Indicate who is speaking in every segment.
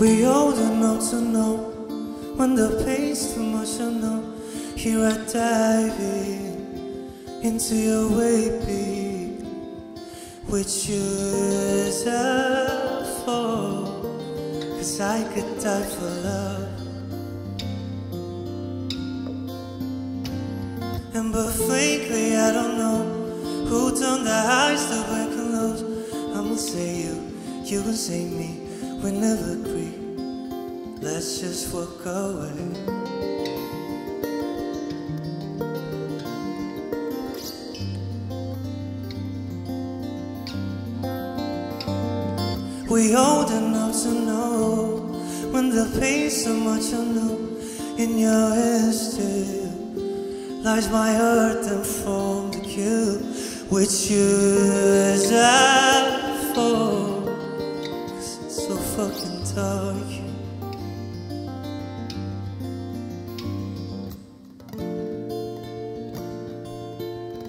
Speaker 1: We old enough to know when the pain's too much. I know. Here I dive in into your baby, which is a fall. Cause I could die for love. And but frankly, I don't know who turned the highs to breaking lows. I'ma say you, you say me. We never agree. Let's just walk away. We old enough to know when the pain's so much I know in your hands still lies my heart and from the kill which you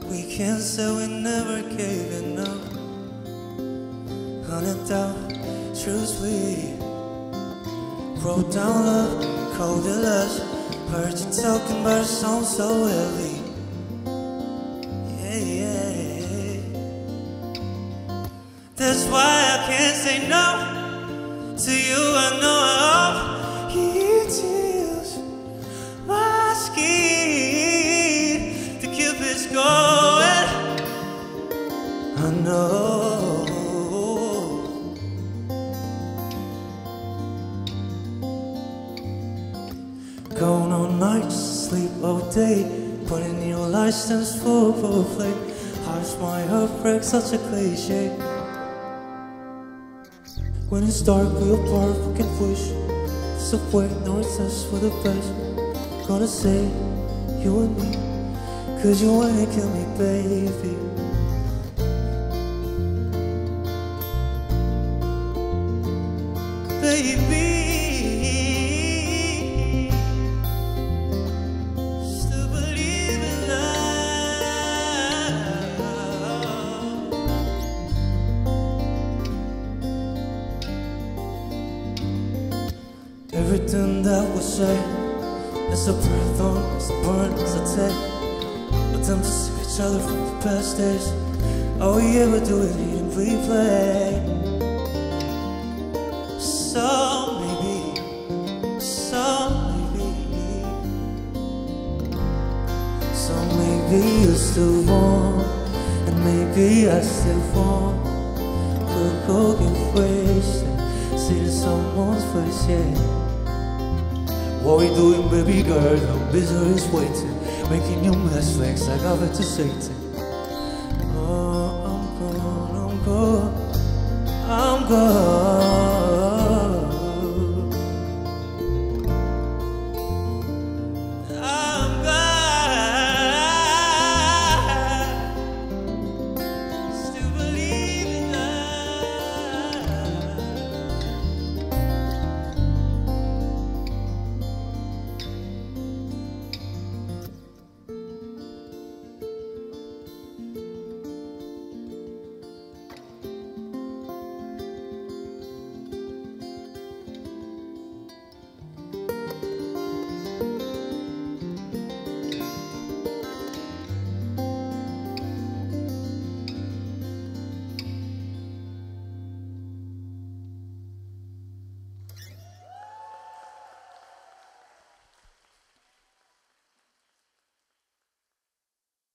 Speaker 1: We can't say we never gave enough. Hunted down, truth we Wrote down love, cold and lush Heard you talking about a song so heavy. Yeah, yeah. That's why I can't say no To you know Gone all night, sleep all day. Putting your license for play. Hearts my heart breaks, such a cliche. When it's dark, we apart, we can push. Subway, no it's for the best. Gonna say, you and me, cause you wanna kill me, baby. Baby, still believe in love. Everything that we say is a breath on, it's a burn, it's a take. Attempt to see each other from the past days. All we ever do eat and replay. So maybe, so maybe, so maybe you still want, and maybe I still want. We'll go get wasted, seeing someone's face, yeah. What we doing, baby girl? The misery is waiting, making you mess like I got it to Satan. Oh, I'm gone, I'm gone, I'm gone.